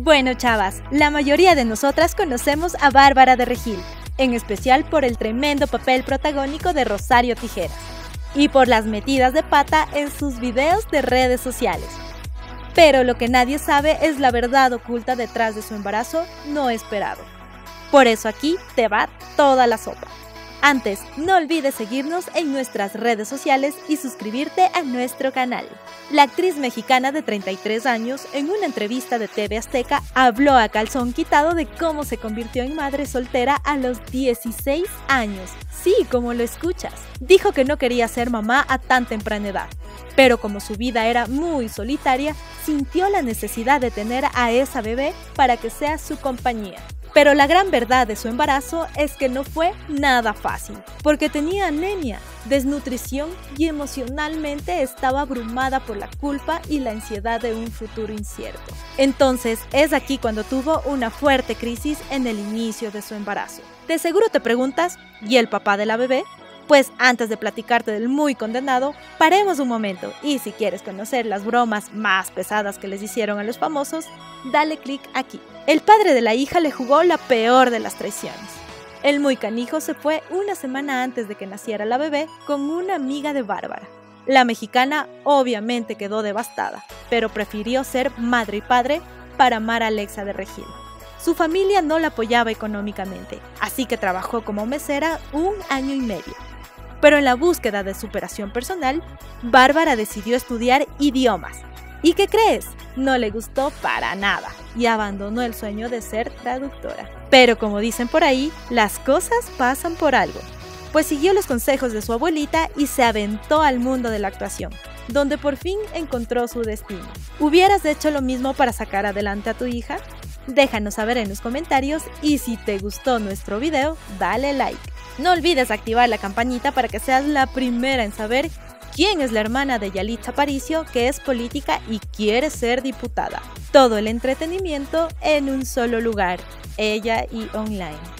Bueno, chavas, la mayoría de nosotras conocemos a Bárbara de Regil, en especial por el tremendo papel protagónico de Rosario Tijeras y por las metidas de pata en sus videos de redes sociales. Pero lo que nadie sabe es la verdad oculta detrás de su embarazo no esperado. Por eso aquí te va toda la sopa. Antes, no olvides seguirnos en nuestras redes sociales y suscribirte a nuestro canal. La actriz mexicana de 33 años, en una entrevista de TV Azteca, habló a calzón quitado de cómo se convirtió en madre soltera a los 16 años. Sí, como lo escuchas. Dijo que no quería ser mamá a tan temprana edad, pero como su vida era muy solitaria, sintió la necesidad de tener a esa bebé para que sea su compañía. Pero la gran verdad de su embarazo es que no fue nada fácil, porque tenía anemia, desnutrición y emocionalmente estaba abrumada por la culpa y la ansiedad de un futuro incierto. Entonces es aquí cuando tuvo una fuerte crisis en el inicio de su embarazo. De seguro te preguntas, ¿y el papá de la bebé? Pues antes de platicarte del muy condenado, paremos un momento y si quieres conocer las bromas más pesadas que les hicieron a los famosos, dale clic aquí. El padre de la hija le jugó la peor de las traiciones. El muy canijo se fue una semana antes de que naciera la bebé con una amiga de Bárbara. La mexicana obviamente quedó devastada, pero prefirió ser madre y padre para amar a Alexa de Regil. Su familia no la apoyaba económicamente, así que trabajó como mesera un año y medio. Pero en la búsqueda de superación personal, Bárbara decidió estudiar idiomas. ¿Y qué crees? No le gustó para nada y abandonó el sueño de ser traductora. Pero como dicen por ahí, las cosas pasan por algo. Pues siguió los consejos de su abuelita y se aventó al mundo de la actuación, donde por fin encontró su destino. ¿Hubieras hecho lo mismo para sacar adelante a tu hija? Déjanos saber en los comentarios y si te gustó nuestro video, dale like. No olvides activar la campanita para que seas la primera en saber quién es la hermana de Yalitza Aparicio que es política y quiere ser diputada. Todo el entretenimiento en un solo lugar, ella y online.